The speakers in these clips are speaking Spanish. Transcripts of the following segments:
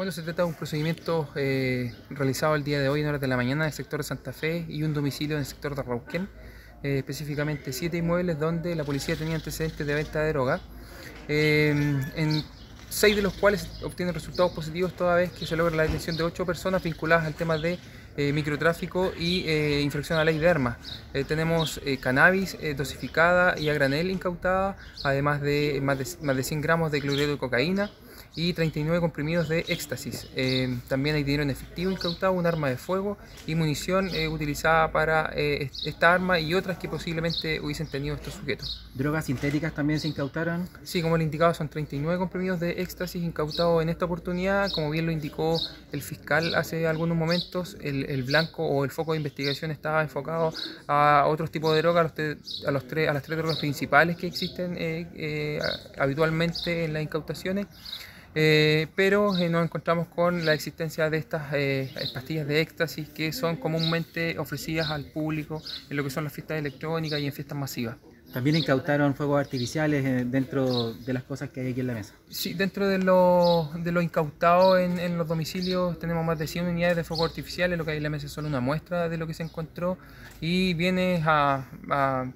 Bueno, se trata de un procedimiento eh, realizado el día de hoy en horas de la mañana en el sector de Santa Fe y un domicilio en el sector de Rauquén, eh, específicamente siete inmuebles donde la policía tenía antecedentes de venta de droga, eh, en seis de los cuales obtienen resultados positivos toda vez que se logra la detención de ocho personas vinculadas al tema de microtráfico y infracción a la ley de armas. tenemos cannabis dosificada y a granel incautada, además de más, de más de 100 gramos de cloruro de cocaína, y 39 comprimidos de éxtasis. Eh, también hay dinero en efectivo incautado, un arma de fuego y munición eh, utilizada para eh, esta arma y otras que posiblemente hubiesen tenido estos sujetos. ¿Drogas sintéticas también se incautaron? Sí, como le indicaba, son 39 comprimidos de éxtasis incautados en esta oportunidad. Como bien lo indicó el fiscal hace algunos momentos, el, blanco o el foco de investigación estaba enfocado a otros tipos de drogas, a, los, tres, a las tres drogas principales que existen habitualmente en las incautaciones. Eh, pero eh, nos encontramos con la existencia de estas eh, pastillas de éxtasis que son comúnmente ofrecidas al público en lo que son las fiestas electrónicas y en fiestas masivas. También incautaron fuegos artificiales dentro de las cosas que hay aquí en la mesa. Sí, dentro de lo, de lo incautado en, los domicilios tenemos más de 100 unidades de fuegos artificiales, lo que hay en la mesa es solo una muestra de lo que se encontró y viene a,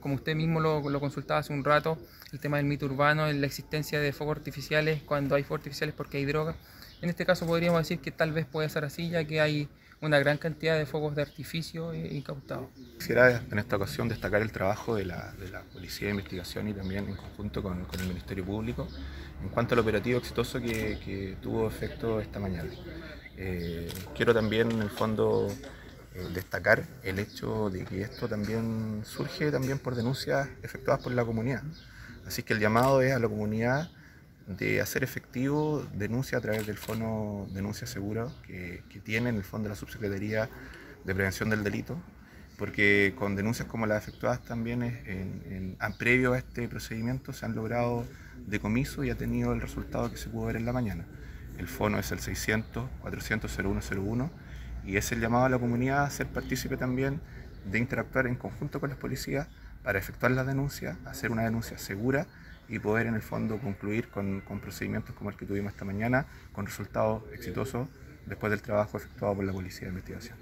como usted mismo lo, lo consultaba hace un rato, el tema del mito urbano, en la existencia de fuegos artificiales, cuando hay fuegos artificiales porque hay droga. En este caso podríamos decir que tal vez puede ser así, ya que hay una gran cantidad de fuegos de artificio incautados. Quisiera en esta ocasión destacar el trabajo de la, Policía de Investigación y también en conjunto con, el Ministerio Público en cuanto al operativo exitoso que, tuvo efecto esta mañana. Eh, quiero también en el fondo eh, destacar el hecho de que esto también surge también por denuncias efectuadas por la comunidad. Así que el llamado es a la comunidad de hacer efectivo denuncia a través del Fondo Denuncia Segura que, tiene en el fondo la Subsecretaría de Prevención del Delito, porque con denuncias como las efectuadas también en, previo a este procedimiento se han logrado decomiso y ha tenido el resultado que se pudo ver en la mañana. El fono es el 600 400 0101 y es el llamado a la comunidad a ser partícipe también de interactuar en conjunto con las policías para efectuar la denuncia, hacer una denuncia segura y poder en el fondo concluir con, procedimientos como el que tuvimos esta mañana, con resultados exitosos después del trabajo efectuado por la Policía de Investigación.